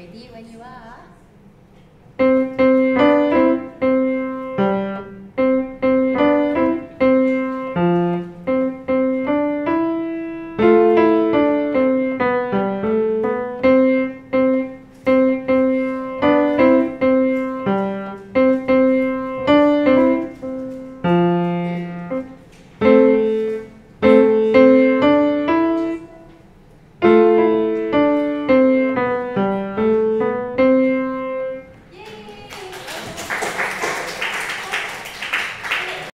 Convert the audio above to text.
Ready when you are.